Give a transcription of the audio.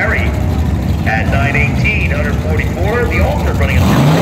Barry. At 918, 144, the Alter running a